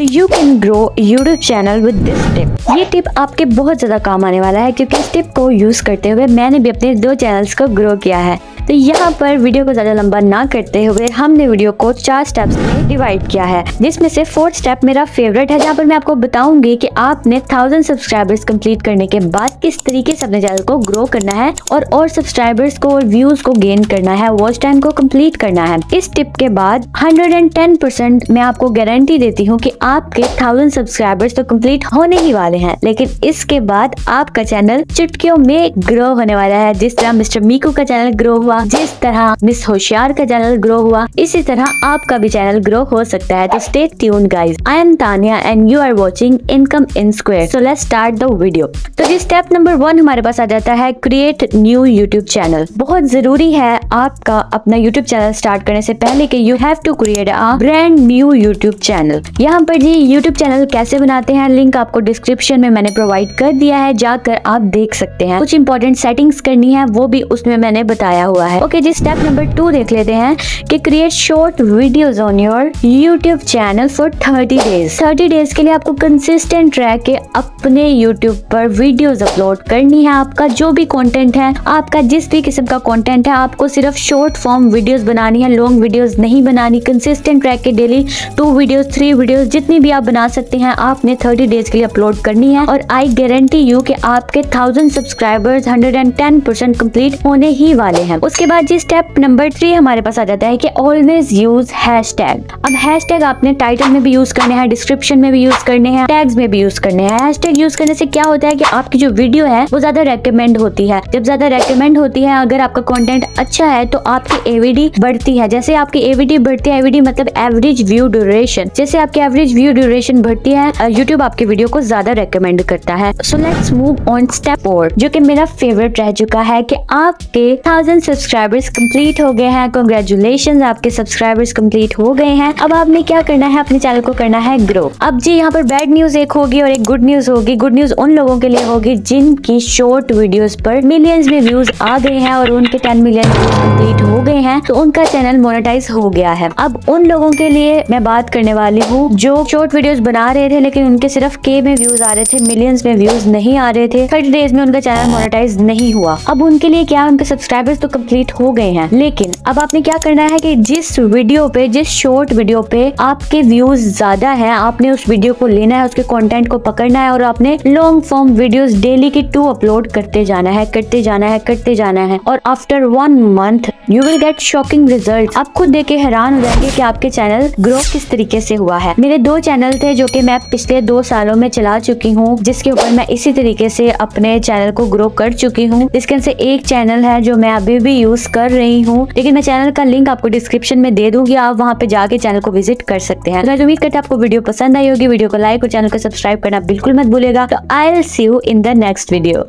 तो you can grow YouTube channel with this tip ये tip आपके बहुत ज़्यादा काम आने वाला है क्योंकि इस टिप को यूज़ करते हुए मैंने भी अपने दो चैनल्स को ग्रो किया है। तो यहाँ पर वीडियो को ज़्यादा लंबा ना करते हुए हमने वीडियो को चार स्टेप्स में डिवाइड किया है, जिसमें से फोर्थ स्टेप मेरा फेवरेट है। जहाँ पर मैं आपको बताऊँगी कि आपने थाउज़ेंड सब्सक्राइबर्स कंप्लीट करने के बाद किस तरीके से अपने चैनल को ग्रो करना है और और सब्सक्राइबर्स को और व्यूज़ को गेन करना है वॉच टाइम को कंप्लीट करना है। इस टिप के बाद हंड्रेड मैं आपको गारंटी देती हूँ की आपके थाउज़ेंड सब्सक्राइबर्स तो कंप्लीट होने ही वाले हैं। लेकिन इसके बाद आपका चैनल चुटकियों में ग्रो होने वाला है। जिस तरह मिस्टर मीकू का चैनल ग्रो हुआ, जिस तरह मिस होशियार का चैनल ग्रो हुआ, इसी तरह आपका भी चैनल ग्रो हो सकता है। तो stay tune guys I am Tania and you are watching income in square so let's start the video तो जी स्टेप नंबर वन हमारे पास आ जाता है क्रिएट न्यू यूट्यूब चैनल बहुत ज़रूरी है आपका अपना यूट्यूब चैनल स्टार्ट करने से पहले कि you have to create a brand new YouTube channel यहाँ पर जी यूट्यूब चैनल कैसे बनाते हैं? लिंक आपको डिस्क्रिप्शन में मैंने प्रोवाइड कर दिया है, जाकर आप देख सकते हैं। कुछ इंपॉर्टेंट सेटिंग्स करनी है, वो भी उसमें मैंने बताया हुआ है। ओके जी स्टेप नंबर टू देख लेते हैं कि create short videos on your YouTube channel for thirty days thirty days के लिए आपको कंसिस्टेंट रह के अपने यूट्यूब पर वीडियोस अपलोड करनी है आपका, जो भी कॉन्टेंट है, आपका जिस भी किस्म का कॉन्टेंट है, आपको सिर्फ़ शॉर्ट फॉर्म वीडियोज़ बनानी है लॉन्ग वीडियोज़ नहीं बनानी। कंसिस्टेंट रह के daily two videos three videos जितनी भी आप बना सकते हैं, आपने थर्टी डेज़ के लिए अपलोड करनी है और आई गारंटी यू कि आपके thousand subscribers hundred and ten percent complete होने ही वाले हैं। उसके बाद जी स्टेप नंबर थ्री हमारे पास आ जाता है कि ऑलवेज यूज़ हैश टैग अब हैश टैग आपने टाइटल में भी यूज़ करने हैं डिस्क्रिप्शन में भी यूज़ करने हैं टैग्स में भी यूज़ करने हैं। हैश टैग यूज़ करने से क्या होता है की आपकी जो वीडियो है, वो ज़्यादा रेकमेंड होती है। जब ज़्यादा रेकमेंड होती है, अगर आपका कॉन्टेंट अच्छा है तो आपकी एवीडी बढ़ती है। जैसे आपकी एवीडी बढ़ती है एवीडी मतलब एवरेज व्यू ड्यूरेशन जैसे आपकी एवरेज व्यू ड्यूरेशन बढ़ती है यूट्यूब आपकी वीडियो को ज़्यादा रेकमेंड करता है। So let's move on step four जो कि मेरा फेवरेट रह चुका है कि आपके थाउज़ेंड सब्सक्राइबर्स कंप्लीट हो गए हैं कॉन्ग्रेचुलेशन आपके सब्सक्राइबर्स कंप्लीट हो गए हैं। अब आपने क्या करना है, अपने चैनल को करना है ग्रो अब जी, यहाँ पर बैड न्यूज़ एक होगी और एक गुड न्यूज़ होगी। गुड न्यूज़ उन लोगों के लिए होगी जिनकी शॉर्ट वीडियोस पर मिलियंस में व्यूज़ आ गए हैं और उनके टेन मिलियन कंप्लीट हो गए हैं। तो उनका चैनल मोनेटाइज हो गया है। अब उन लोगों के लिए मैं बात करने वाली हूँ जो शॉर्ट वीडियोस बना रहे थे, लेकिन उनके सिर्फ़ के में व्यूज़ आ रहे थे मिलियंस में व्यूज़ नहीं आ रहे थे। थर्टी डेज़ में उनका चैनल मोनेटाइज नहीं हुआ। अब उनके लिए क्या उनके सब्सक्राइबर्स तो कंप्लीट हो गए हैं? लेकिन अब आपने क्या करना है कि जिस वीडियो पे, जिस शॉर्ट वीडियो पे आपके व्यूज़ ज़्यादा है, आपने उस वीडियो को लेना है, उसके कॉन्टेंट को पकड़ना है, और आपने लॉन्ग फॉर्म वीडियोस डेली की टू अपलोड करते जाना है, करते जाना है, करते जाना है, और after one month you will get shocking result आप खुद देख के हैरान हो जाएँगे कि आपके चैनल ग्रो किस तरीके से हुआ है। मेरे दो चैनल थे जो कि मैं पिछले दो सालों में चला चुकी हूँ, जिसके ऊपर मैं इसी तरीके से अपने चैनल को ग्रो कर चुकी हूँ। जिसके से एक चैनल है जो मैं अभी भी यूज़ कर रही हूँ, लेकिन मैं चैनल का लिंक आपको डिस्क्रिप्शन में दे दूँगी, आप वहाँ पे जाके चैनल को विज़िट कर सकते हैं। मैं उम्मीद करती आपको वीडियो पसंद आई होगी वीडियो को लाइक और चैनल को सब्सक्राइब करना बिल्कुल मत भूलेगा तो I'll see you in the next video